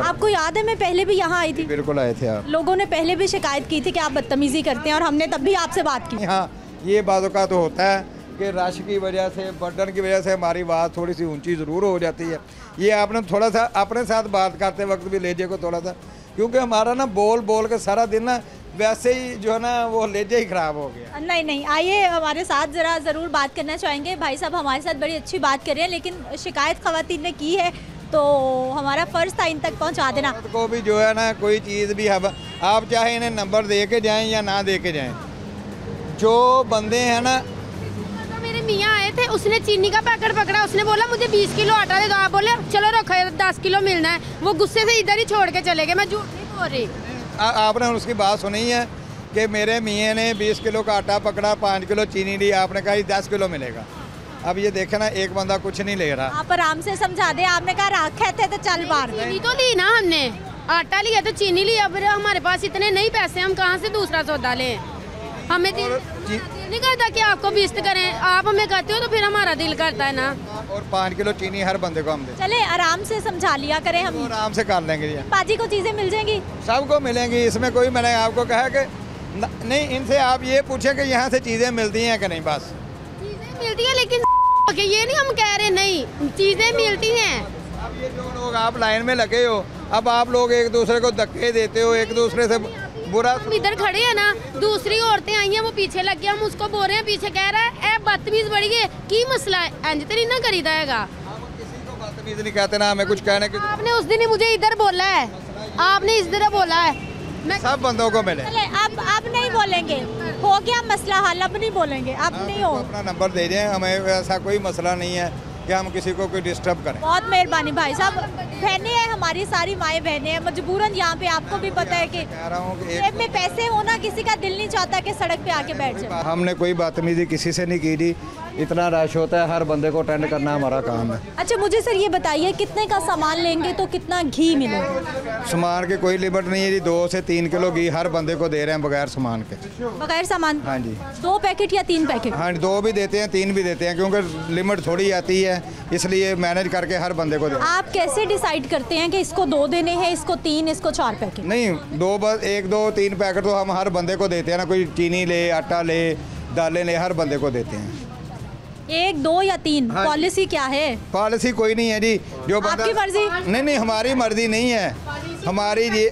आपको याद है मैं पहले भी यहाँ आई थी? बिल्कुल आए थे आप। लोगों ने पहले भी शिकायत की थी कि आप बदतमीजी करते हैं और हमने तब भी आपसे बात की। हाँ ये बातों का तो होता है कि रश की वजह से बर्डन की वजह से हमारी बात थोड़ी सी ऊँची ज़रूर हो जाती है। ये आपने थोड़ा सा अपने साथ बात करते वक्त भी लेजे को थोड़ा सा क्योंकि हमारा ना बोल बोल के सारा दिन ना वैसे ही जो है ना वो लेजे ही ख़राब हो गया। नहीं नहीं आइए हमारे साथ ज़रा ज़रूर बात करना चाहेंगे। भाई साहब हमारे साथ बड़ी अच्छी बात कर रहे हैं लेकिन शिकायत खवातीन ने की है। तो हमारा फ़र्ज़ था इन तक पहुँचा देना। को भी जो है ना कोई चीज़ भी हम आप चाहे इन्हें नंबर दे के जाएँ या ना दे के जाएँ जो बंदे हैं ना तो मेरे मियाँ आए थे उसने चीनी का पैकेट पकड़ा उसने बोला मुझे 20 किलो आटा दे दो। आप बोले चलो रखो दस किलो मिलना है। वो गुस्से से इधर ही छोड़ के चले गए। मैं झूठ नहीं बोल रही। आ, आपने उसकी बात सुनी है कि मेरे मियाँ ने 20 किलो का आटा पकड़ा पाँच किलो चीनी ली आपने कहा दस किलो मिलेगा। अब ये देखे ना एक बंदा कुछ नहीं ले रहा। आप आराम से समझा दे आपने कहा रखे थे तो चल बाहर। चीनी तो ली ना हमने। आटा लिया तो चीनी लिया फिर हमारे पास इतने नहीं पैसे हम कहाँ से दूसरा सौदा लें? हमें दिल नहीं करता कि आपको बिस्त करें। आप हमें कहते हो तो फिर हमारा दिल करता है ना। और पाँच किलो चीनी हर बंदे को हम दे। चले आराम से समझा लिया करें हम। आराम से कर लेंगे पाजी को चीज़ें मिल जाएँगी? सबको मिलेंगी इसमें कोई मैंने आपको कहा कि नहीं इनसे आप ये पूछें कि यहाँ से चीज़ें मिलती हैं कि नहीं बस। मिलती है लेकिन ये नहीं हम कह रहे नहीं चीज़ें मिलती हैं। अब ये जो लोग आप लाइन में लगे हो अब आप लोग एक दूसरे को धक्के देते हो एक दूसरे से बुरा हम इधर खड़े हैं ना दूसरी औरतें आई हैं वो पीछे लग गया हम उसको बोल रहे हैं पीछे कह रहा है ए बदतमीज बढ़ी है की मसला है? इंज तो नहीं ना करी जाएगा बदतमीज नहीं कहते ना हमें कुछ कहने की आपने उस दिन ही मुझे इधर बोला है आपने इस तरह बोला है। सब बंदों को मिले। अब अब नहीं बोलेंगे। हो गया मसला हल अब नहीं बोलेंगे। अब नहीं हो। अपना नंबर दे दें हमें ऐसा कोई मसला नहीं है कि हम किसी को कोई डिस्टर्ब करें। बहुत मेहरबानी भाई साहब। बहनें हैं हमारी सारी माए बहनें हैं। मजबूरन यहाँ पे आपको भी पता है कि कह रहा हूँ जेब में पैसे होना किसी का दिल नहीं चाहता कि सड़क पे आके बैठ जाए। हमने कोई बदतमीजी किसी से नहीं की थी इतना रश होता है हर बंदे को अटेंड करना हमारा काम है। अच्छा मुझे सर ये बताइए कितने का सामान लेंगे तो कितना घी मिलेगा? सामान की कोई लिमिट नहीं है जी दो से तीन किलो घी हर बंदे को दे रहे हैं बगैर सामान के। बगैर सामान? हाँ जी। दो पैकेट या तीन पैकेट? हाँ दो भी देते हैं तीन भी देते हैं क्योंकि लिमिट थोड़ी आती है इसलिए मैनेज करके हर बंदे को दे आप कैसे डिसाइड करते हैं कि इसको दो देने हैं इसको तीन इसको चार पैकेट? नहीं दो बस एक दो तीन पैकेट तो हम हर बंदे को देते हैं ना कोई चीनी ले आटा ले दालें ले हर बंदे को देते हैं। एक दो या तीन? हाँ पॉलिसी क्या है? पॉलिसी कोई नहीं है जी। जो आपकी मर्ज़ी? नहीं नहीं हमारी मर्ज़ी नहीं है। हमारी ये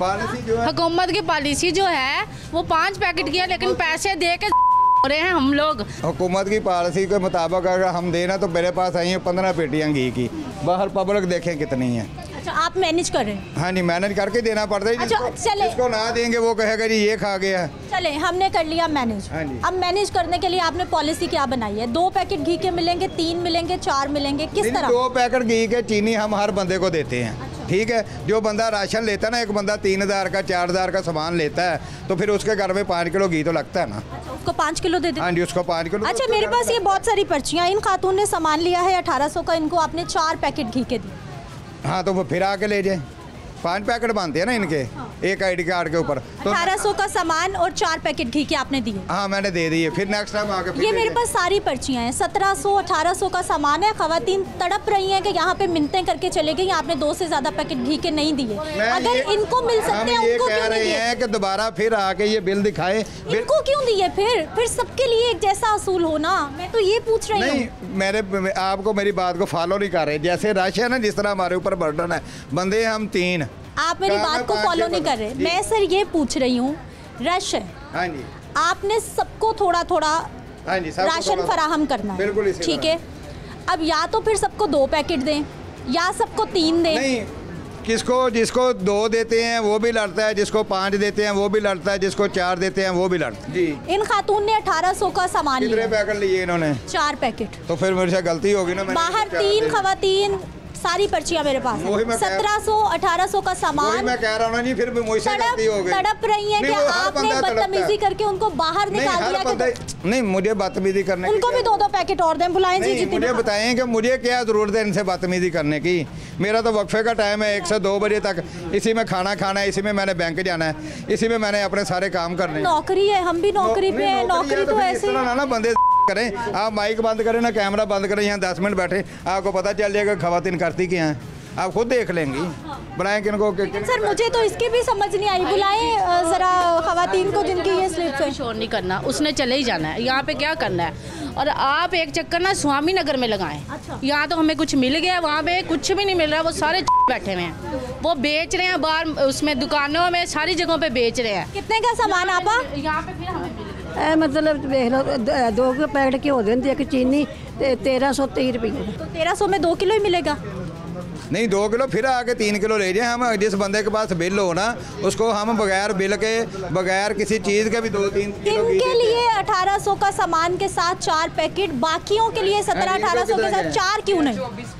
पॉलिसी जो है हुकूमत की पॉलिसी जो है वो पाँच पैकेट की है लेकिन पैसे दे के हो रहे हैं हम लोग। हुकूमत की पॉलिसी के मुताबिक अगर हम देना तो मेरे पास आई है पंद्रह पेटियाँ घी की। बाहर पब्लिक देखें कितनी है। अच्छा आप मैनेज कर रहे हैं? हाँ जी मैनेज करके देना पड़ता है अच्छा, जिसको, चले। जिसको ना देंगे वो कहेगा जी ये खा गया है। चले हमने कर लिया मैनेज हाँ अब मैनेज करने के लिए आपने पॉलिसी क्या बनाई है? दो पैकेट घी के मिलेंगे तीन मिलेंगे चार मिलेंगे किस तरह? दो पैकेट घी के चीनी हम हर बंदे को देते हैं। ठीक है? जो बंदा राशन लेता है ना एक बंदा तीन हज़ार का चार हज़ार का सामान लेता है तो फिर उसके घर में पाँच किलो घी तो लगता है ना। अच्छा, उसको पाँच किलो दे दे। हाँ जी उसको पाँच किलो अच्छा मेरे पास ये बहुत सारी पर्चियाँ इन खातून ने सामान लिया है अठारह सौ का इनको आपने चार पैकेट घी के दिए। हाँ तो वो फिर आके ले जाए। पाँच पैकेट बांधते हैं ना इनके। एक आईडी कार्ड के ऊपर। तो अठारह सौ का सामान और चार पैकेट घी के आपने दिए। हाँ मैंने दे दिए फिर नेक्स्ट टाइम आके ये मेरे पास सारी पर्चियाँ हैं। सत्रह सौ अठारह सौ का सामान है। खातन तड़प रही हैं कि यहाँ पे मिनतें करके चले गई। आपने दो से ज़्यादा पैकेट घी के नहीं दिए। अगर इनको मिल सकते हैं उनको कह रहे हैं कि दोबारा फिर आके ये बिल दिखाए। इनको क्यों दिए फिर? फिर सबके लिए एक जैसा असूल हो ना मैं तो ये पूछ रही हूँ। मेरे आपको मेरी बात को फॉलो नहीं कर रहे। जैसे रश है ना जिस तरह हमारे ऊपर बर्डन है। बंदे हम तीन। आप मेरी बात को फॉलो नहीं कर रहे। मैं सर ये पूछ रही हूँ रश है। हाँ जी। आपने सबको थोड़ा थोड़ा हाँ जी राशन फराहम करना है। बिल्कुल ठीक है? अब या तो फिर सबको दो पैकेट दें या सबको तीन दें। नहीं किसको जिसको दो देते हैं वो भी लड़ता है जिसको पाँच देते हैं वो भी लड़ता है जिसको चार देते हैं वो भी लड़ता है। जी। इन खातून ने अठारह सौ का सामान कितने पैकेट लिए इन्होंने? चार पैकेट। तो फिर मेरे से गलती होगी ना बाहर तीन खवातीन सारी पर्चियाँ मेरे पास सत्रह सौ अठारह सौ का सामान मैं कह रहा हूँ फिर तड़प हो रही हैं कि आपने। बदतमीजी करके उनको बाहर निकाल दिया नहीं मुझे बदतमीजी करने उनको भी दो दो पैकेट और दें बुलाएँ जी मुझे बताएँ कि मुझे क्या ज़रूरत है इनसे बदतमीजी करने की। मेरा तो वक्फे का टाइम है एक से दो बजे तक। इसी में खाना खाना है इसी में मैंने बैंक जाना है। इसी में मैंने अपने सारे काम करने। नौकरी है हम भी नौकरी पे हैं नौकरी तो ऐसे ना ना बंदे करें। आप माइक बंद करें ना कैमरा बंद करें यहाँ दस मिनट बैठे। आपको पता चल जाएगा खातन करती क्या है। आप खुद देख लेंगी। बनाए किन को सर मुझे तो इसकी भी समझ नहीं आई। बुलाएँ जरा खातन को जिनकी ये स्लिप्स है। शोर नहीं करना उसने चले ही जाना है। यहाँ पे क्या करना है? और आप एक चक्कर ना स्वामी नगर में लगाएँ। अच्छा। यहाँ तो हमें कुछ मिल गया वहाँ पे कुछ भी नहीं मिल रहा वो सारे बैठे हुए हैं। वो बेच रहे हैं बाहर उसमें दुकानों में सारी जगहों पे बेच रहे हैं। कितने का सामान आपा? यहाँ पे फिर हमें ਇਹ ਮਤਲਬ ਵੇਖ ਲਓ ਦ- ਦੋ ਕੁ ਪੈਕਟ ਘਿਓ ਦੇ ਹੁੰਦੇ ਇੱਕ ਚੀਨੀ ਤੇ 1330 ਰੁਪਏ ਦਾ तो तेरह सौ में दो किलो ही मिलेगा नहीं दो किलो फिर आके तीन किलो ले जाए हम जिस बंदे के पास बिल हो ना उसको हम बगैर बिल के बगैर किसी चीज़ के भी दो तीन किलो घी इनके देते हैं। लिए 1800 का सामान के साथ चार पैकेट बाकियों के लिए सत्रह हाँ, अठारह सौ के किधर साथ है? चार क्यों नहीं चौबीस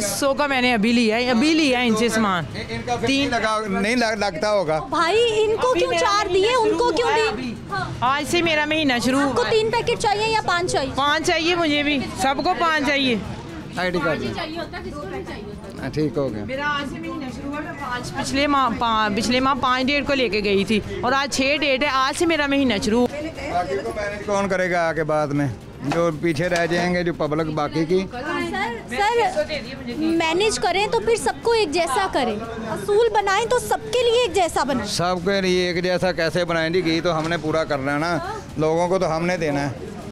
सौ का मैंने अभी लिया है अभी लिया है इनसे सामान। तीन नहीं लगा नहीं लगता होगा। भाई इनको क्यों चार दिए? उनको क्यों दी? आज से मेरा महीना शुरू आपको तीन पैकेट चाहिए या पाँच चाहिए? पाँच चाहिए मुझे भी। सबको पाँच चाहिए। आई डी कार्ड हाँ, ठीक हो गया। मेरा आज से महीना शुरू हुआ मैं पाँच पिछले माह पिछले माह पाँच डेट को लेके गई थी और आज छः डेट है आज से मेरा महीना शुरू। कौन करेगा आगे बाद में? जो पीछे रह जाएँगे जो पब्लिक बाकी की। सर सर मैनेज करें तो फिर सबको एक जैसा करें। असूल बनाएँ तो सबके लिए एक जैसा बनाएँ सबके लिए एक जैसा कैसे बनाएँगे घी तो हमने पूरा करना है ना। लोगों को तो हमने देना है।